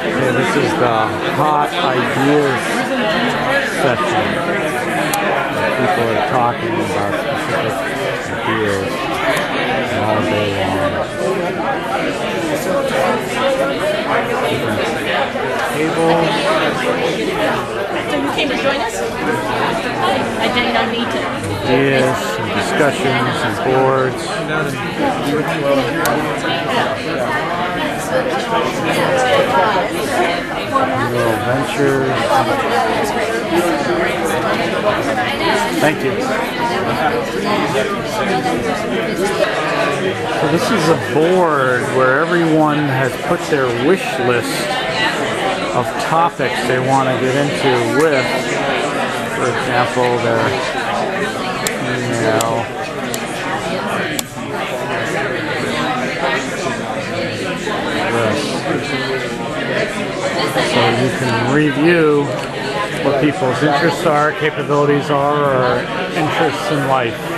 Okay, this is the hot ideas session. People are talking about specific ideas all day long. Tables. So you came to join us? Hi, I did not need to. ideas and discussions and boards. Thank you. So this is a board where everyone has put their wish list of topics they want to get into with. For example, their you can review what people's interests are, capabilities are, or interests in life.